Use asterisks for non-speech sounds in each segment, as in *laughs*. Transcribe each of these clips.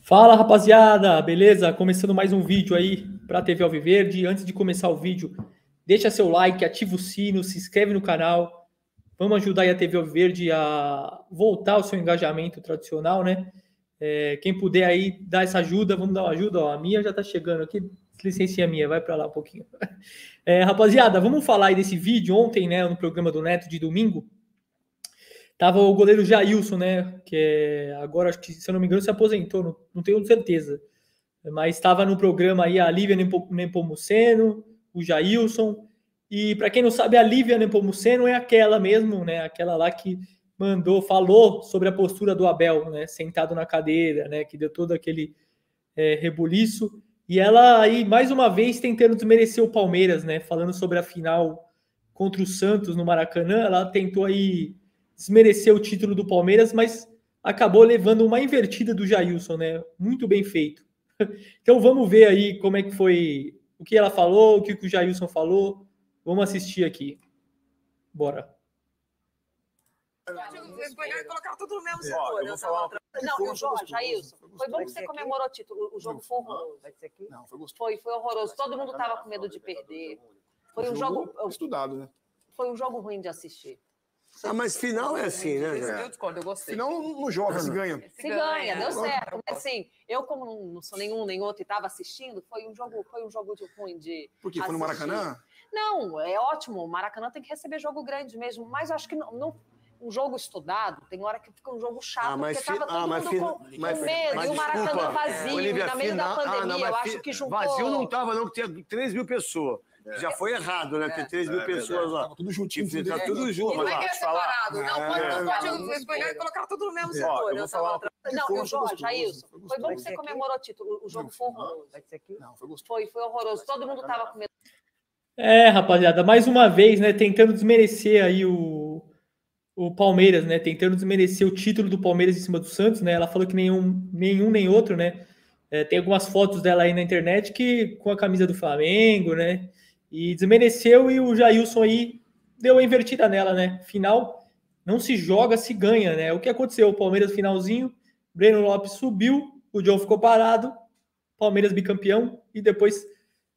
Fala rapaziada, beleza? Começando mais um vídeo aí para a TV Alviverde. Antes de começar o vídeo, deixa seu like, ativa o sino, se inscreve no canal. Vamos ajudar a TV Alviverde a voltar ao seu engajamento tradicional, né? É, quem puder aí dar essa ajuda, vamos dar uma ajuda. Ó, a minha já está chegando aqui. Licencinha minha, vai para lá um pouquinho. *laughs* É, rapaziada, vamos falar aí desse vídeo ontem, né? No programa do Neto de domingo. Tava o goleiro Jailson, né? Que é, agora, acho que, se eu não me engano, se aposentou, não, não tenho certeza. Mas estava no programa aí a Lívia Nepomuceno, o Jailson. E para quem não sabe, a Lívia Nepomuceno é aquela mesmo, né? Aquela lá que mandou, falou sobre a postura do Abel, né? Sentado na cadeira, né? Que deu todo aquele é, rebuliço. E ela aí, mais uma vez, tentando desmerecer o Palmeiras, né? Falando sobre a final contra o Santos no Maracanã, ela tentou aí desmereceu o título do Palmeiras, mas acabou levando uma invertida do Jailson, né? Muito bem feito. *laughs* Então vamos ver aí como é que foi, o que ela falou, o que o Jailson falou. Vamos assistir aqui. Bora. colocar tudo no mesmo setor. Não, o Jorge, Jailson, foi bom que você comemorou o título. O jogo foi horroroso. Não, foi gostoso. Foi, foi horroroso. Todo mundo estava com medo de perder. Foi um jogo. Estudado, né? Foi um jogo ruim de assistir. Ah, mas final é assim, né? Eu discordo, eu gostei. Final não joga, se ganha. Se ganha, deu certo. Mas assim, eu como não sou nenhum nem outro e estava assistindo, foi um jogo, foi um jogo de ruim de. Por quê? Foi no Maracanã? Não, é ótimo. O Maracanã tem que receber jogo grande mesmo, mas eu acho que não, não um jogo estudado, tem hora que fica um jogo chato, ah, mas porque tava todo ah, mundo com, mas, com medo, mas, e o Maracanã vazio, Olivia, na meio da pandemia, ah, não, eu acho que juntou... Vazio não tava não, que tinha 3 mil pessoas. É. Já foi errado, né? Ter 3 mil é, pessoas lá. Tava tudo juntinho. Tipo, tá tudo junto. Não é que é separado. Não, pode, não pode e colocar tudo no mesmo setor. Eu falar não, eu, Jorge, Jailson, foi bom que você comemorou o título. O jogo foi horroroso. Não, foi gostoso. Foi, foi horroroso. Todo mundo tava com medo. É, rapaziada, mais uma vez, né, tentando desmerecer aí o, o Palmeiras, né, tentando desmerecer o título do Palmeiras em cima do Santos, né, ela falou que nenhum, nenhum nem outro, né, é, tem algumas fotos dela aí na internet que com a camisa do Flamengo, né, e desmereceu e o Jailson aí deu a invertida nela, né? Final não se joga, se ganha, né? O que aconteceu? O Palmeiras finalzinho, Breno Lopes subiu, o John ficou parado, Palmeiras bicampeão e depois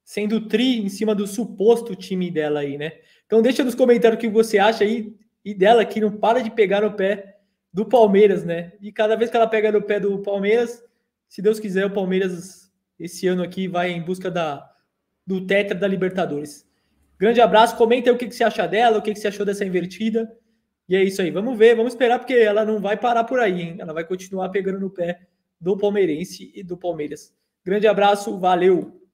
sendo tri em cima do suposto time dela aí, né? Então deixa nos comentários o que você acha aí e dela que não para de pegar no pé do Palmeiras, né? E cada vez que ela pega no pé do Palmeiras, se Deus quiser, o Palmeiras esse ano aqui vai em busca da do Tetra da Libertadores. Grande abraço, comenta aí o que, que você acha dela, o que, que você achou dessa invertida. E é isso aí, vamos ver, vamos esperar, porque ela não vai parar por aí, hein? Ela vai continuar pegando no pé do palmeirense e do Palmeiras. Grande abraço, valeu!